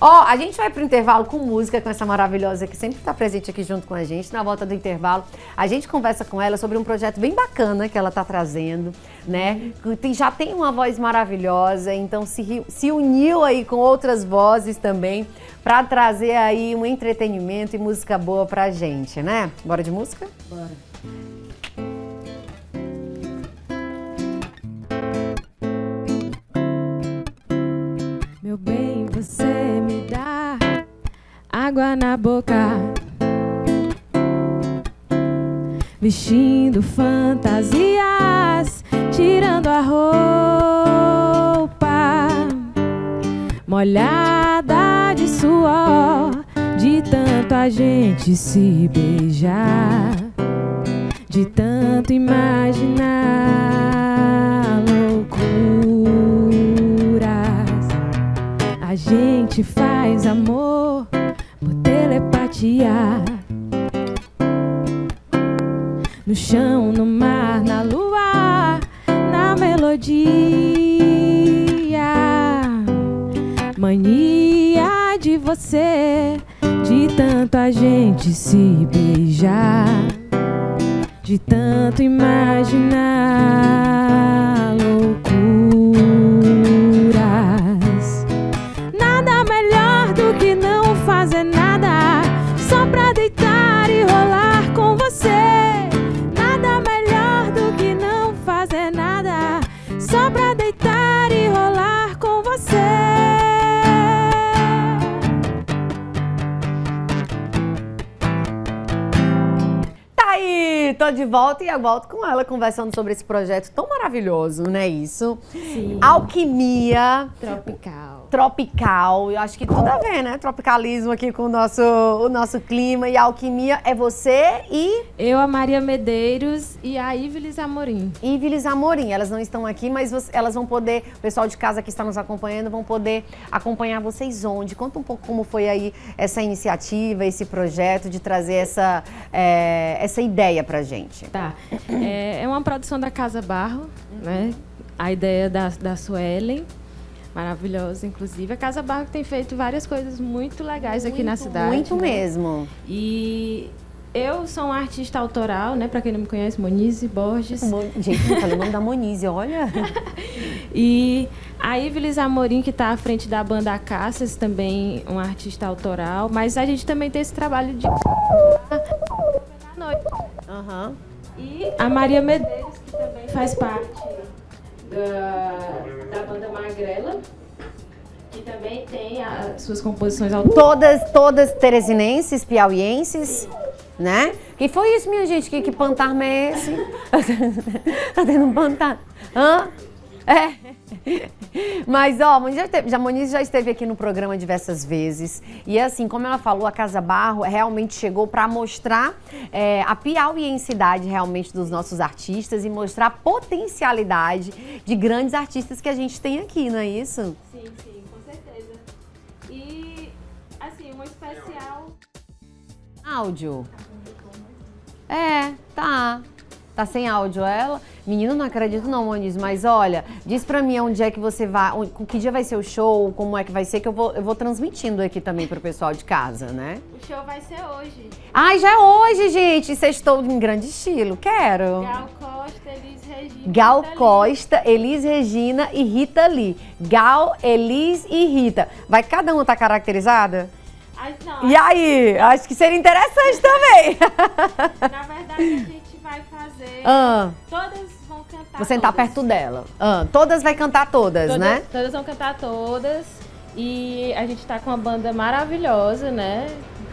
Ó, a gente vai pro intervalo com música, com essa maravilhosa que sempre está presente aqui junto com a gente. Na volta do intervalo, a gente conversa com ela sobre um projeto bem bacana que ela está trazendo, né? Tem, já tem uma voz maravilhosa, então se, se uniu aí com outras vozes também para trazer aí um entretenimento e música boa pra gente, né? Bora de música? Bora. Meu bem, água na boca, vestindo fantasias, tirando a roupa. Molhada de suor, de tanto a gente se beijar, de tanto imaginar A gente faz amor telepatia. No chão, no mar, na lua, na melodia. Mania de você, de tanto a gente se beijar, de tanto imaginar tô de volta e eu volto com ela conversando sobre esse projeto tão maravilhoso, não é isso? Sim. Alquimia. Tropical. Tropical. Eu acho que tudo a ver, né? Tropicalismo aqui com o nosso, o nosso clima. E a alquimia é você e. Eu, a Maria Medeiros e a Ivelis Amorim. Ivelis Amorim. Elas não estão aqui, mas você, elas vão poder. O pessoal de casa que está nos acompanhando vão poder acompanhar vocês onde. Conta um pouco como foi aí essa iniciativa, esse projeto de trazer essa, é, essa ideia pra gente. Tá. É, é uma produção da Casa Barro, uhum. né? A ideia da, da Suelen, maravilhosa, inclusive. A Casa Barro tem feito várias coisas muito legais muito, aqui na cidade. Muito né? mesmo. E eu sou uma artista autoral, né? Para quem não me conhece, Monize Borges. Gente, não falei o nome da Monize, olha. e a Ivelis Amorim, que está à frente da banda Caças, também uma artista autoral. Mas a gente também tem esse trabalho de. Uhum. E a Maria Medeiros, que também faz parte da, da banda Magrela, que também tem as suas composições autorais. Todas, todas teresinenses, piauienses, né? Que foi isso, minha gente? Que, que pantarme é esse? tá tendo um pantar. Hã? É. Mas, ó, Moniz já, esteve, Moniz já esteve aqui no programa diversas vezes. E assim, como ela falou, a Casa Barro realmente chegou para mostrar é, a piauiensidade realmente dos nossos artistas e mostrar a potencialidade de grandes artistas que a gente tem aqui, não é isso? Sim, sim, com certeza. E, assim, um especial. Áudio. É, tá. Tá sem áudio ela? Menino, não acredito não, Moniz, mas olha, diz pra mim onde é que você vai, com que dia vai ser o show, como é que vai ser, que eu vou, eu vou transmitindo aqui também pro pessoal de casa, né? O show vai ser hoje. Ai, já é hoje, gente! Sextou em grande estilo, quero. Gal Costa, Elis Regina. Gal Rita Costa, Lee. Elis Regina e Rita Lee. Gal, Elis e Rita. Vai cada um estar tá caracterizada? Ai, não, e aí? Acho que seria interessante também. Na verdade, a gente. Ah. Todas vão cantar. Vou sentar todas. perto dela. Ah. Todas vai cantar todas, todas, né? Todas vão cantar todas. E a gente tá com uma banda maravilhosa, né?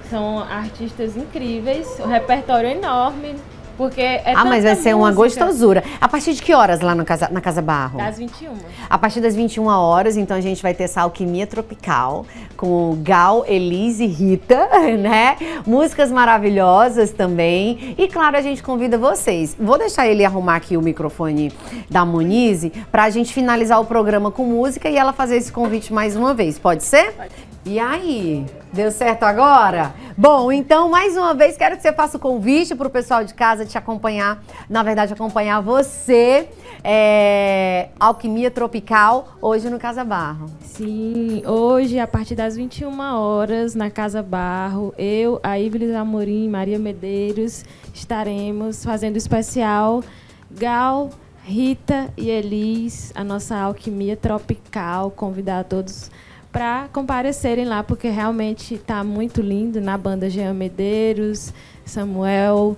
São artistas incríveis, um repertório enorme. Porque é Ah, mas vai ser uma gostosura. A partir de que horas lá no casa, na Casa Barro? Das 21. A partir das 21 horas, então a gente vai ter essa alquimia tropical com Gal, Elise e Rita, né? Músicas maravilhosas também. E claro, a gente convida vocês. Vou deixar ele arrumar aqui o microfone da Monize pra gente finalizar o programa com música e ela fazer esse convite mais uma vez. Pode ser? Pode. E aí, deu certo agora? Bom, então, mais uma vez, quero que você faça o convite para o pessoal de casa te acompanhar. Na verdade, acompanhar você. É, Alquimia Tropical, hoje no Casa Barro. Sim, hoje, a partir das 21 horas, na Casa Barro, eu, a Iblis Amorim, Maria Medeiros, estaremos fazendo especial Gal, Rita e Elis, a nossa alquimia tropical, convidar todos para comparecerem lá, porque realmente está muito lindo na banda Jean Medeiros, Samuel,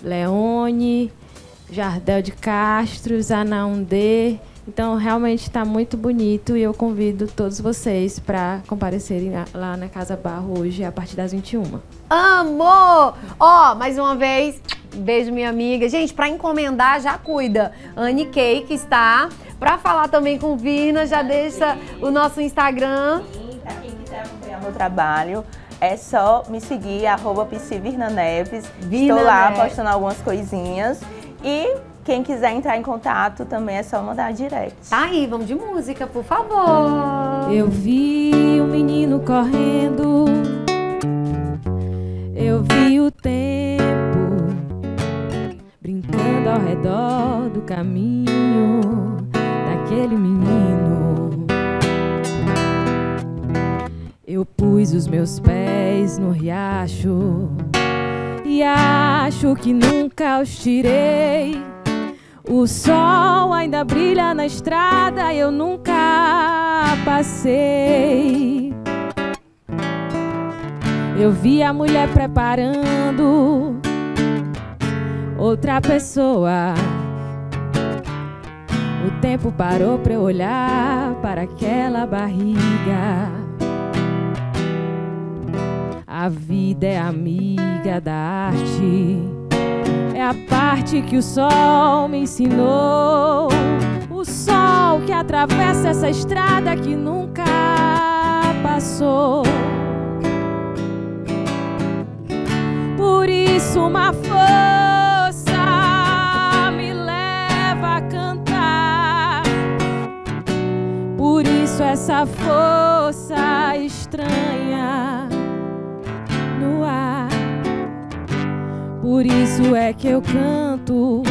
Leone, Jardel de Castro, Zanaundê. Então, realmente está muito bonito e eu convido todos vocês para comparecerem lá na Casa Barro hoje, a partir das 21. Amor! Ó, oh, mais uma vez, beijo, minha amiga. Gente, para encomendar, já cuida. Anne Cake está para falar também com Virna, já deixa o nosso Instagram. Sim, para quem quiser acompanhar meu trabalho, é só me seguir, arroba Neves. Virna Estou lá Neves. postando algumas coisinhas. E quem quiser entrar em contato também é só mandar direct. Tá aí, vamos de música, por favor. Eu vi o um menino correndo, eu vi o tempo brincando ao redor do caminho aquele menino. Eu pus os meus pés no riacho e acho que nunca os tirei. O sol ainda brilha na estrada, eu nunca passei. Eu vi a mulher preparando outra pessoa o tempo parou para eu olhar para aquela barriga. A vida é amiga da arte, é a parte que o sol me ensinou. O sol que atravessa essa estrada que nunca passou. Por isso, uma força essa força estranha no ar. Por isso é que eu canto,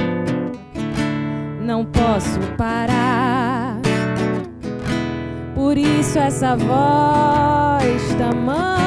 não posso parar. Por isso essa voz tamanha